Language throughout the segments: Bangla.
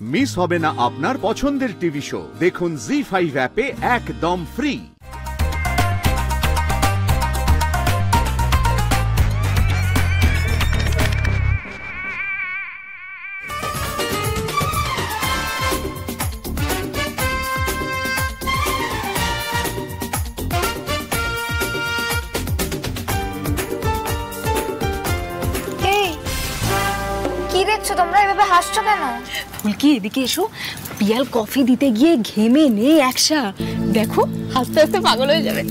মিস হবে না আপনার পছন্দের টিভি শো। দেখুন জি ফাইভ অ্যাপে একদম ফ্রি কি দেখছ তোমরা এভাবে হাসছো কেন? ফুলকি এদিকে এসো। পিয়াল কফি দিতে গিয়ে ঘেমে নে একসা। দেখো হাসতে হাসতে পাগল হয়ে যাবে।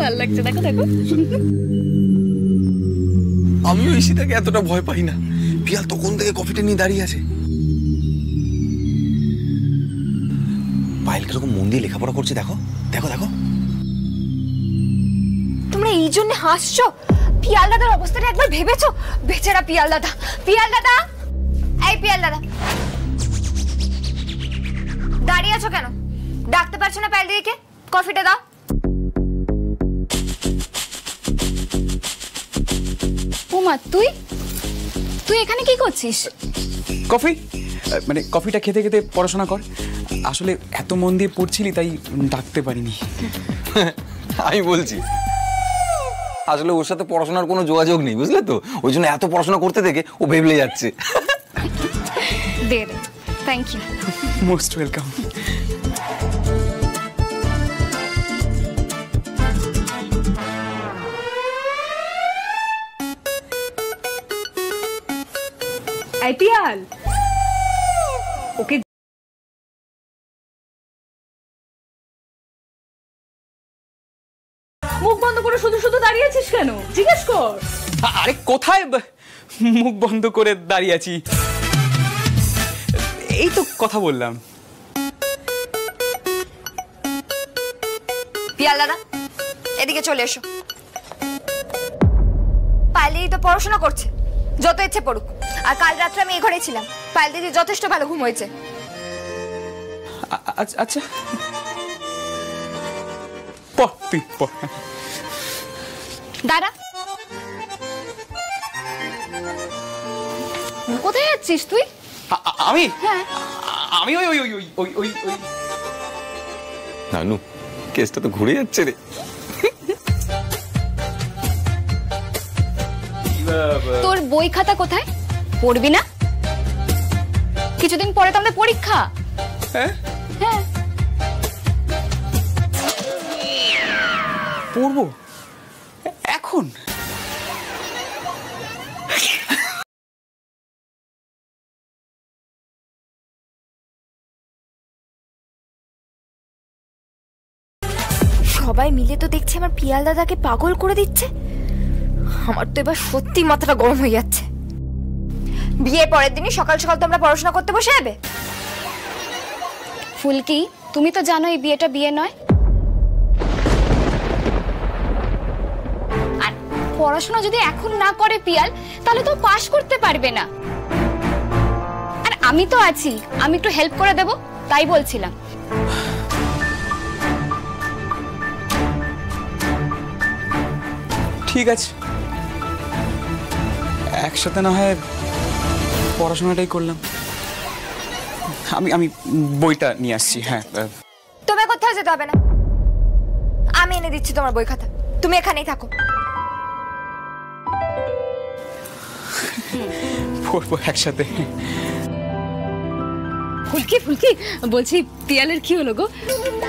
ভালো লাগছে দেখো দেখো। আমিও ঈশিতাকে এতটা ভয় পাই না। পিয়াল তখন থেকে কফিটা নিয়ে দাঁড়িয়ে আছে? পায়েল কীরকম মন দিয়ে লেখাপড়া করছে দেখো। দেখো দেখো। তোমরা এই জন্য হাসছো? পিয়াল দাদার অবস্থাটা একবার ভেবেছো? বেচারা পিয়াল দাদা পিয়াল দাদা! এই পিয়াল দাদা। দাঁড়িয়ে আছো কেন? ডাকতে পারছ না পায়েল দিদিকে? কফিটা দাও। উমা তুই? তুই এখানে কি করছিস? কফি? মানে কফিটা খেতে খেতে পড়াশোনা কর। আসলে এত মন দিয়ে পড়ছিলি তাই ডাকতে পারিনি। আমি বলছি আসলে ওর সাথে পড়াশোনার কোনো যোগাযোগ নেই বুঝলে তো? ওই জন্য এত পড়াশোনা করতে থেকে ও ভেবলে যাচ্ছে। দে দে থ্যাংক ইউ মোস্ট ওয়েলকাম এই পিয়াল ওকে মুখ বন্ধ করে শুধু শুধু দাঁড়িয়ে আছিস কেন? জিজ্ঞেস কর। আরে কোথায় মুখ বন্ধ করে দাঁড়িয়ে আছি? এই তো কথা বললাম। পিয়াল দাদা এদিকে চলে এসো। দিদি তো পড়াশোনা করছে যত ইচ্ছে পড়ুক। আর কাল রাত্রে আমি এই ঘরে ছিলাম। পায়েল দিদি যথেষ্ট ভালো ঘুম হয়েছে। আচ্ছা আচ্ছা। দাঁড়া কোথায় যাচ্ছিস তুই? আমি? হ্যাঁ। আমি ওই ওই ওই ওই ওই ওই ওই। নানু কেসটা তো ঘুরে যাচ্ছে রে। তোর বই খাতা কোথায়? পড়বি না? কিছুদিন পরে তো আমাদের পরীক্ষা। হ্যাঁ? হ্যাঁ। পড়ব? এখন? সবাই মিলে তো দেখছি আমার পিয়াল দাদাকে পাগল করে দিচ্ছে। আমার তো এবার সত্যি মাথাটা গরম হয়ে যাচ্ছে। বিয়ের পরের দিনই সকাল সকাল তোমরা পড়াশোনা করতে বসে যাবে। ফুলকি, তুমি তো জানো এই বিয়েটা বিয়ে নয়। আর পড়াশোনা যদি এখন না করে পিয়াল, তাহলে তো পাশ করতে পারবে না। আর আমি তো আছি, আমি একটু হেল্প করে দেব, তাই বলছিলাম। ঠিক আছে। একসাথে না হয় পড়াশোনাটাই করলাম। আমি আমি বইটা নিয়ে আসছি হ্যাঁ। তোমায় কোথাও যেতে হবে না। আমি এনে দিচ্ছি তোমার বই খাতা। তুমি এখানেই থাকো। পড়ব একসাথে। ফুলকি ফুলকি বলছি পিয়ালের কি হলো গো?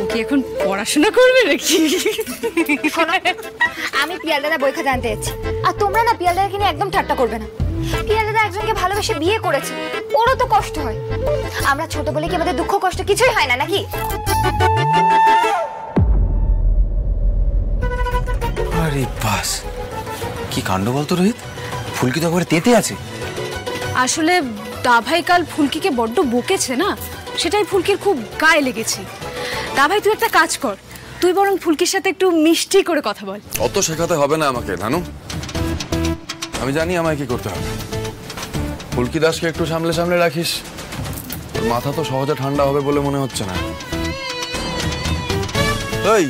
ও কি এখন পড়াশোনা করবে নাকি? আমি পিয়াল দাদা বই খাতা আনতে যাচ্ছি। আর তোমরা না পিয়াল দাদাকে নিয়ে একদম ঠাট্টা করবে না। পিয়াল দাদা একজনকে ভালোবেসে বিয়ে করেছে। ওরও তো কষ্ট হয়। আমরা ছোট বলে কি আমাদের দুঃখ কষ্ট কিছুই হয় না নাকি? আরে বাস কি কাণ্ড বলতো রোহিত? ফুলকি তো একবারে তেতে আছে। আসলে দাভাই কাল ফুলকিকে বড্ড বকেছে না? সেটাই ফুলকির খুব গায়ে লেগেছে। দাভাই, তুই একটা কাজ কর। তুই বরং ফুলকির সাথে একটু মিষ্টি করে কথা বল। অত শেখাতে হবে না আমাকে, নানু। আমি জানি আমায় কি করতে হবে। ফুলকি দাসকে একটু সামলে সামলে রাখিস। মাথা তো সহজে ঠান্ডা হবে বলে মনে হচ্ছে না। এই!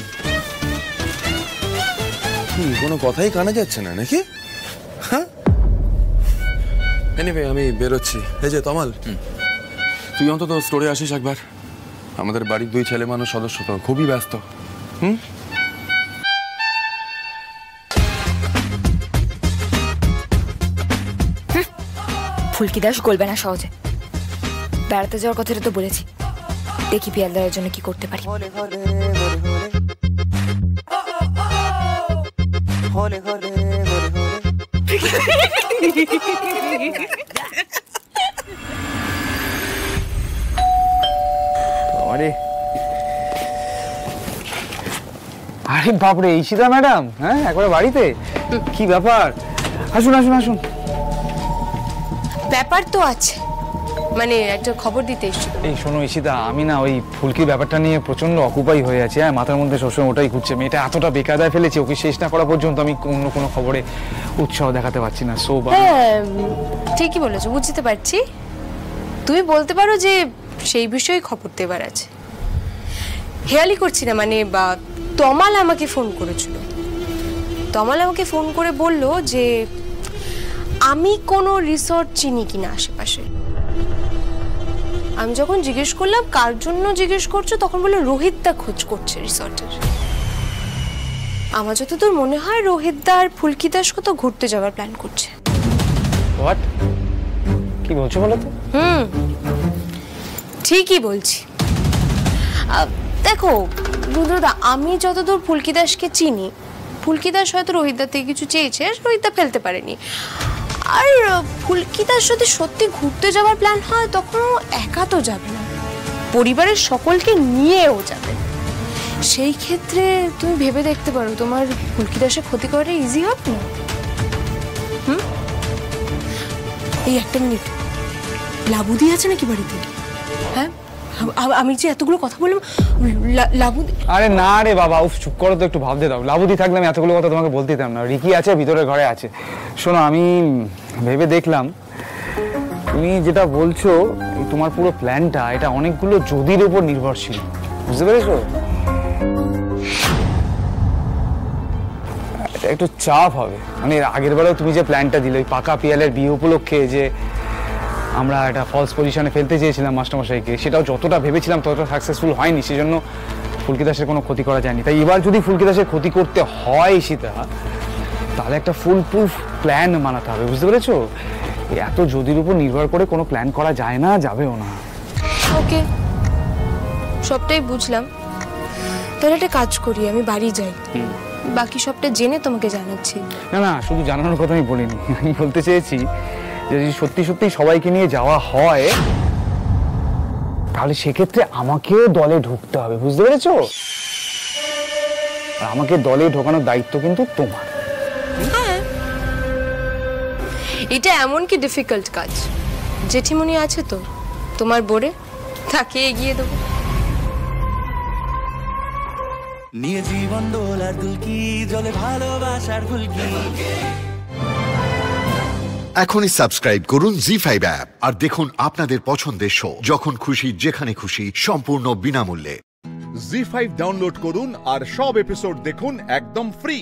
কি, কোনো কথাই কানে যাচ্ছে না নাকি? এনিওয়ে আমি বেরোচ্ছি। এই যে তমাল। তুই অন্তত স্টোরে আসিস একবার। আমাদের বাড়ির দুই ছেলে মানুষ সদস্য তো খুবই ব্যস্ত। হুম? ফুলকি দাস গলবে না সহজে। বেড়াতে যাওয়ার কথাটা তো বলেছি। দেখি পিয়ালদারের জন্য কি করতে পারি। আরে। বাপরে ঈশিতা ম্যাডাম হ্যাঁ একবারে বাড়িতে? কি ব্যাপার? আসুন আসুন আসুন। ব্যাপার তো আছে। মানে একটা খবর দিতে এসেছিল। এই শোনো ঈশিতা আমি না ওই ফুলকির ব্যাপারটা নিয়ে প্রচণ্ড অকুপাই হয়ে আছি। হ্যাঁ মাথার মধ্যে সবসময় ওটাই ঘুরছে। মেয়েটা এতটা বেকায়দায় ফেলেছে ওকে শেষ না করা পর্যন্ত আমি অন্য কোনো খবরে উৎসাহ দেখাতে পারছি না। সো হ্যাঁ ঠিকই বলেছ বুঝতে পারছি। তুমি বলতে পারো যে সেই বিষয়ে খবর দেবার আছে। হেয়ালি করছি না মানে বা তমাল আমাকে ফোন করেছিল। তমাল আমাকে ফোন করে বলল যে আমি কোনো রিসর্ট চিনি কিনা আশেপাশে। আমি যখন জিজ্ঞেস করলাম কার জন্য জিজ্ঞেস করছ? তখন বলল রোহিত দা খোঁজ করছে রিসর্টের। আমার যতদূর মনে হয় রোহিত দা আর ফুলকি দাস কোথাও ঘুরতে যাওয়ার প্ল্যান করছে। হোয়াট কি বলছো বলো তো? হুম ঠিকই বলছি। দেখো রুদ্রদা আমি যতদূর ফুলকি দাসকে চিনি ফুলকি দাস হয়তো রোহিতদার থেকে কিছু চেয়েছে রোহিতদা ফেলতে পারেনি। আর আহ, ফুলকি দাস যদি সত্যি ঘুরতে যাওয়ার প্ল্যান হয় তখন ও একা তো যাবে না। পরিবারের সকলকে নিয়েও যাবে। সেই ক্ষেত্রে তুমি ভেবে দেখতে পারো তোমার ফুলকি দাসের ক্ষতি করাটা ইজি হবে না? হুম? এই একটা মিনিট লাবুদি আছে নাকি বাড়িতে? হ্যাঁ? আমি যে এতগুলো কথা বললাম লাবুদি আরে না রে বাবা উফ চুপ করো তো একটু ভাবতে দাও। লাবুদি থাকলে আমি এতগুলো কথা তোমাকে বলতে দিতাম না। রিকি আছে ভিতরে ঘরে আছে। শোনো আমি ভেবে দেখলাম, তুমি যেটা বলছো তোমার পুরো প্ল্যানটা এটা অনেকগুলো যদির উপর নির্ভরশীল। বুঝতে পেরেছ? এটা একটু চাপ হবে। মানে আগের বেলাও তুমি যে প্ল্যানটা দিলে, ওই পাকা পিয়ালের বিয়ে উপলক্ষে যে আমরা একটা ফলস পজিশনে ফেলতে চেয়েছিলাম মাস্টারমশাইকে, সেটাও যতটা ভেবেছিলাম ততটা সাকসেসফুল হয়নি, সেজন্য ফুলকি দাসের কোনো ক্ষতি করা যায়নি। তাই এবার যদি ফুলকি দাসের ক্ষতি করতে হয় সীতা তাহলে একটা ফুল প্রুফ প্ল্যান মানাতে হবে বুঝতে পেরেছ? এত যদির উপর নির্ভর করে কোনো প্ল্যান করা যায় না যাবেও না। ওকে সবটাই বুঝলাম। তাহলে একটা কাজ করি আমি বাড়ি যাই। বাকি সবটা জেনে তোমাকে জানাচ্ছি। না না শুধু জানানোর কথা আমি বলিনি আমি বলতে চেয়েছি যে যদি সত্যি সত্যি সবাইকে নিয়ে যাওয়া হয় তাহলে সেক্ষেত্রে আমাকেও দলে ঢুকতে হবে বুঝতে পেরেছ? আর আমাকে দলে ঢোকানোর দায়িত্ব কিন্তু তোমার। এটা এমন কি ডিফিকাল্ট কাজ? জেঠিমণি আছে তো তোমার বোরে তাকে এগিয়ে দেবো। নিয়ে জীবন দোলার দুলকি জলে ভালোবাসার ফুলকি। এখনই সাবস্ক্রাইব করুন জি ফাইভ অ্যাপ আর দেখুন আপনাদের পছন্দের শো যখন খুশি যেখানে খুশি সম্পূর্ণ বিনামূল্যে। জি ফাইভ ডাউনলোড করুন আর সব এপিসোড দেখুন একদম ফ্রি